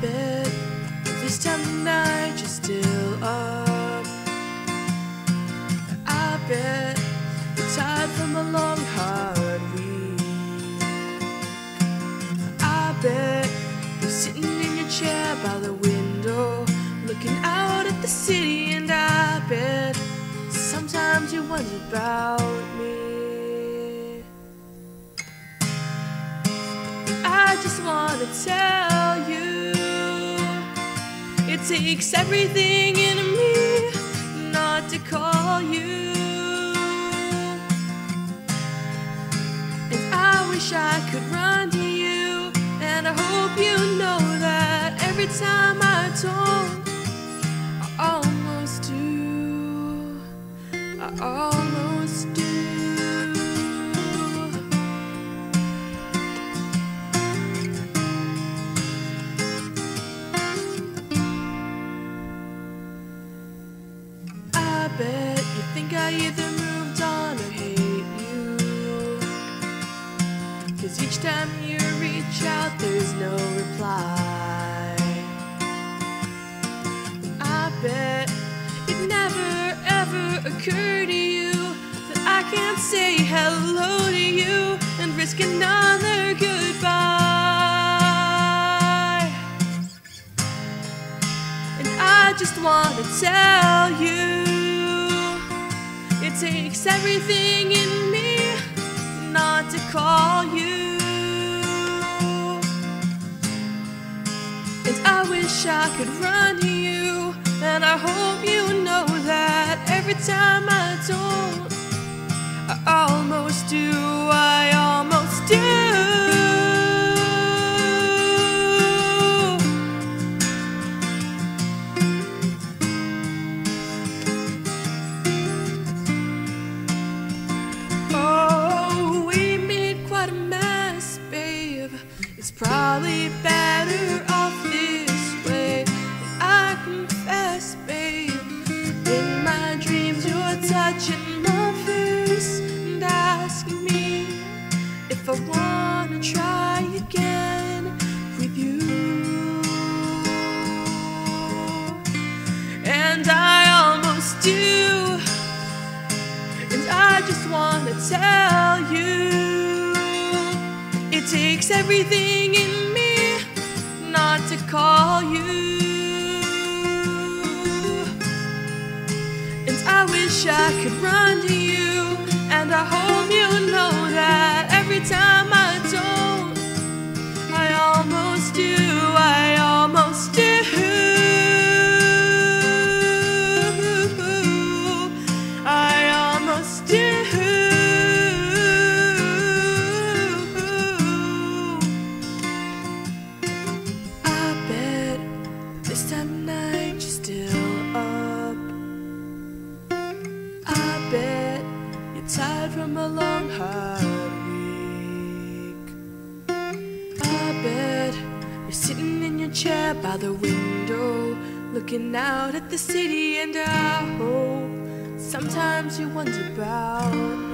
bet this time of night you're still up. I bet you're tired from a long, hard week. I bet you're sitting in your chair by the window, looking out at the city, and I bet sometimes you wonder about me. I just wanna tell takes everything in me not to call you. And I wish I could run to you, and I hope you know that every time I don't, I almost do. I almost Either moved on or hate you. Cause each time you reach out, there's no reply. I bet it never ever occurred to you that I can't say hello to you and risk another goodbye. And I just want to tell you takes everything in me not to call you. And I wish I could run to you, and I hope you know that every time I don't, I almost do, my face and asking me if I wanna try again with you. And I almost do. And I just wanna tell you it takes everything in me not to call you. Wish I could run to you, and I hope you know that every time I don't, I almost do, from a long, hard week. I bet you're sitting in your chair by the window, looking out at the city, and I hope sometimes you wonder about